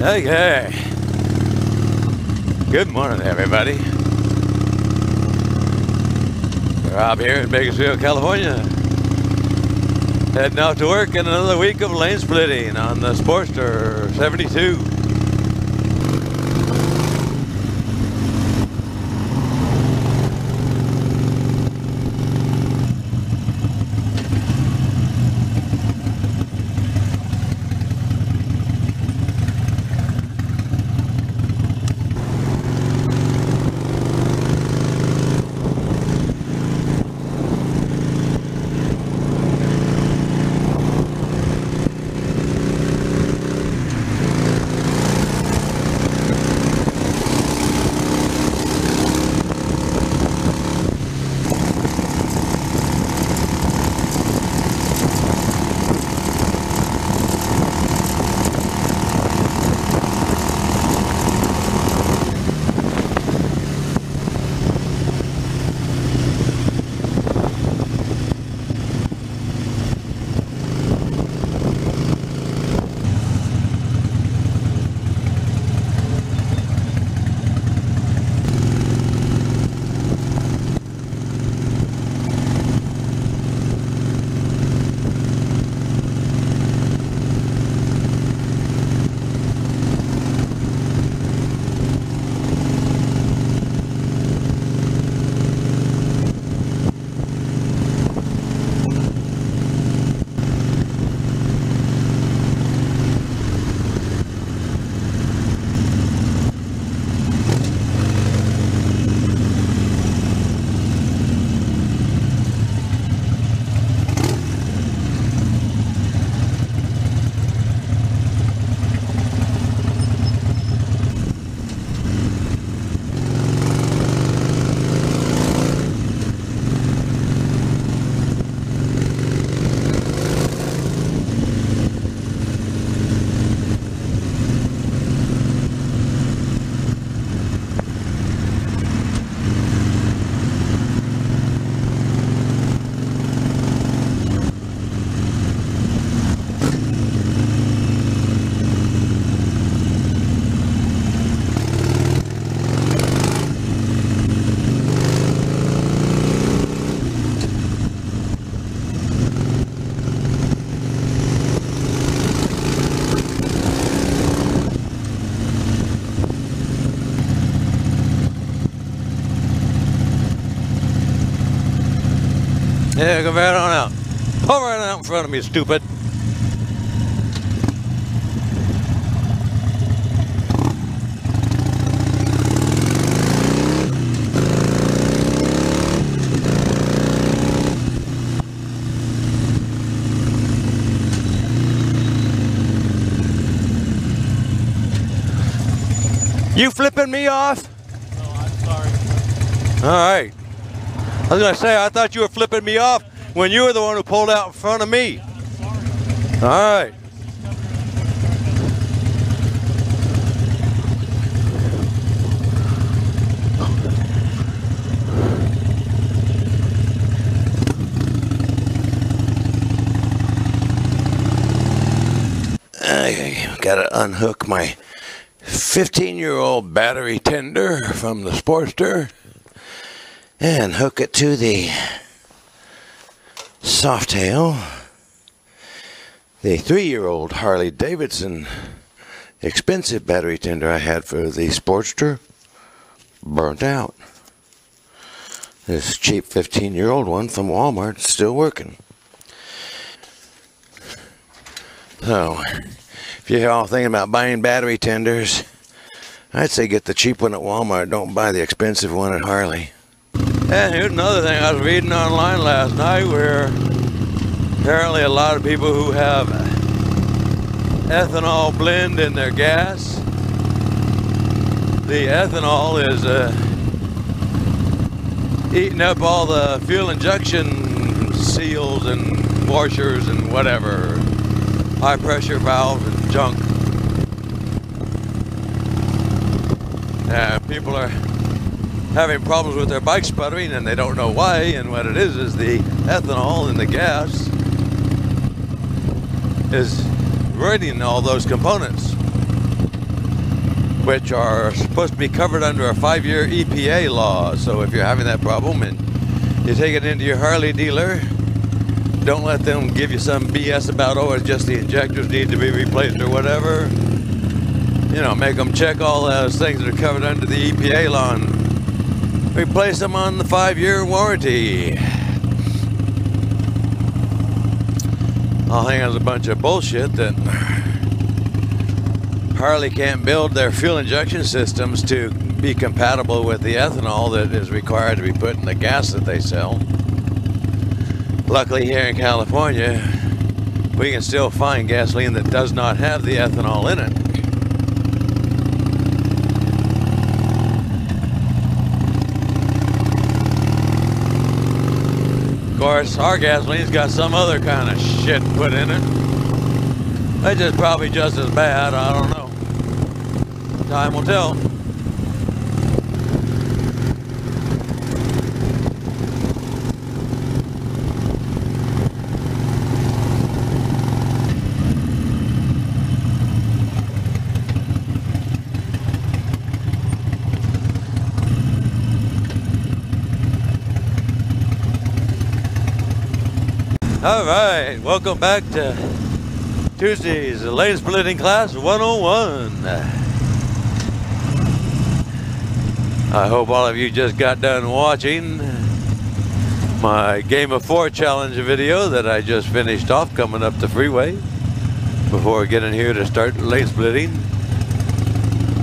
Okay. Good morning, everybody. Rob here in Bakersfield, California. Heading out to work in another week of lane splitting on the Sportster 72. Right on out. Pull right out in front of me, stupid. You flipping me off? No, I'm sorry. All right. I was gonna say I thought you were flipping me off when you were the one who pulled out in front of me. All right. I gotta unhook my 15 year old battery tender from the Sportster and hook it to the Softail, the three year old Harley Davidson expensive battery tender I had for the Sportster burnt out. This cheap 15 year old one from Walmart still working. So, if you're all thinking about buying battery tenders, I'd say get the cheap one at Walmart. Don't buy the expensive one at Harley. And here's another thing I was reading online last night where apparently a lot of people who have ethanol blend in their gas, the ethanol is uh, eating up all the fuel injection seals and washers and whatever, high pressure valves and junk. Uh, people are having problems with their bike sputtering and they don't know why and what it is is the ethanol in the gas is ruining all those components which are supposed to be covered under a five-year EPA law. So if you're having that problem and you take it into your Harley dealer, don't let them give you some BS about, oh, it's just the injectors need to be replaced or whatever. You know, make them check all those things that are covered under the EPA law and replace them on the five-year warranty. I think it's a bunch of bullshit that Harley can't build their fuel injection systems to be compatible with the ethanol that is required to be put in the gas that they sell. Luckily here in California, we can still find gasoline that does not have the ethanol in it. Of course, our gasoline's got some other kind of shit put in it. It's just probably just as bad, I don't know. Time will tell. All right, welcome back to Tuesday's lane splitting class 101. I hope all of you just got done watching my Game of Four challenge video that I just finished off coming up the freeway before getting here to start lane splitting.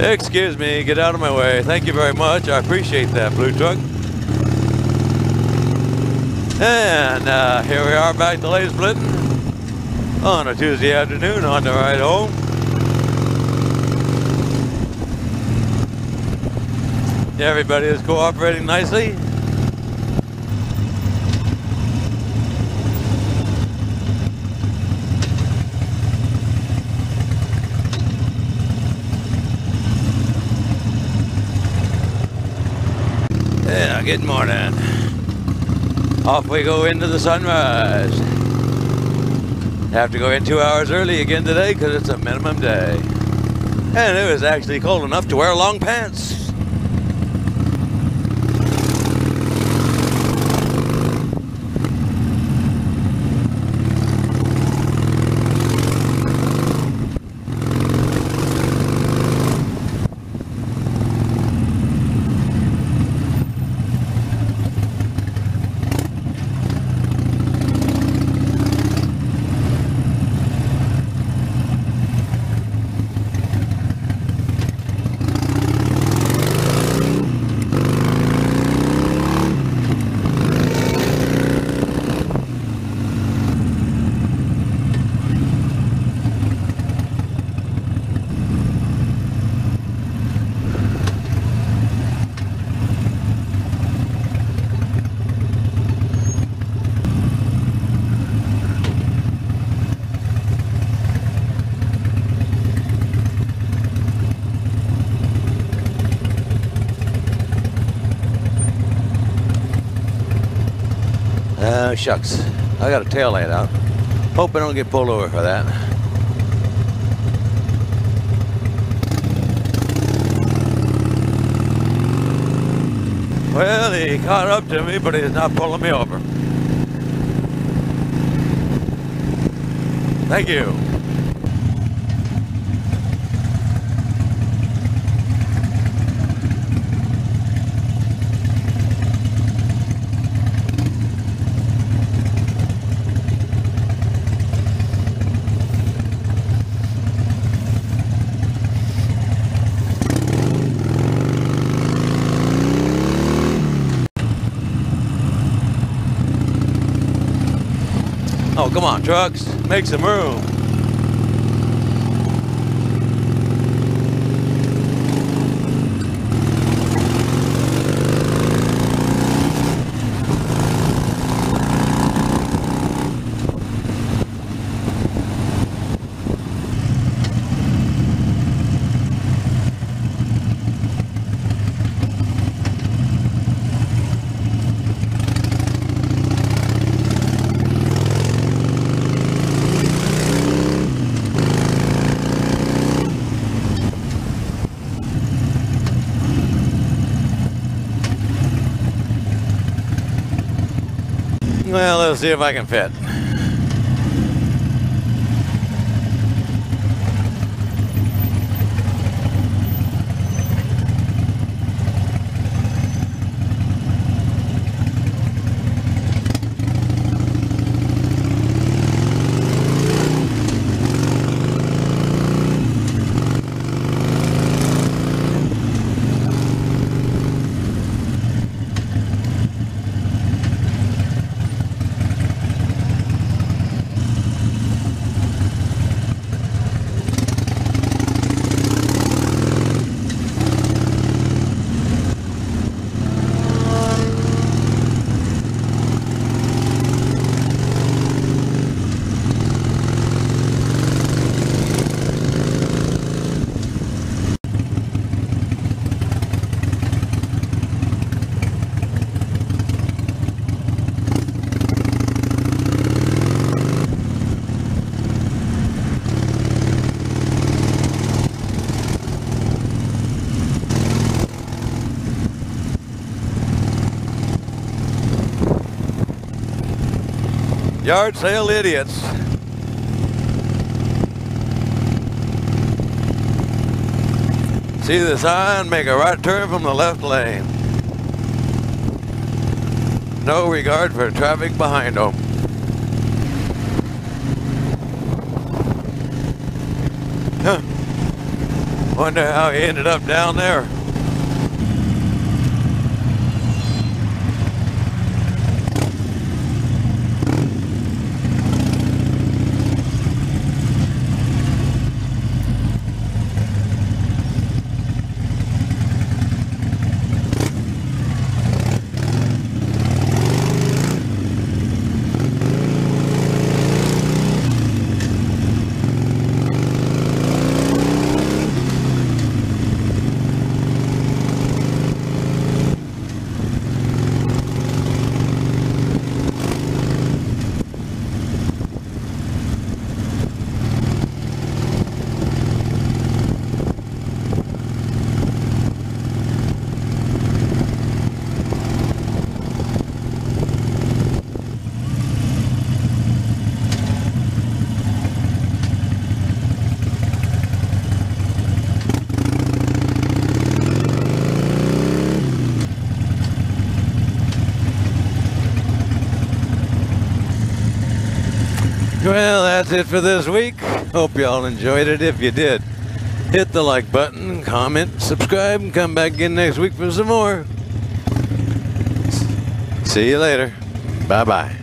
Excuse me, get out of my way. Thank you very much. I appreciate that, Blue Truck. And uh, here we are back to lane splitting on a Tuesday afternoon on the ride home. Everybody is cooperating nicely. Yeah, good morning. Off we go into the sunrise. Have to go in two hours early again today because it's a minimum day. And it was actually cold enough to wear long pants. Oh, shucks. I got a tail light out. Hope I don't get pulled over for that. Well, he caught up to me, but he's not pulling me over. Thank you. Come on, trucks. Make some room. Let's see if I can fit. Yard sale idiots. See the sign, make a right turn from the left lane. No regard for traffic behind them. Huh. Wonder how he ended up down there. Well, that's it for this week. Hope y'all enjoyed it. If you did, hit the like button, comment, subscribe, and come back again next week for some more. See you later. Bye bye.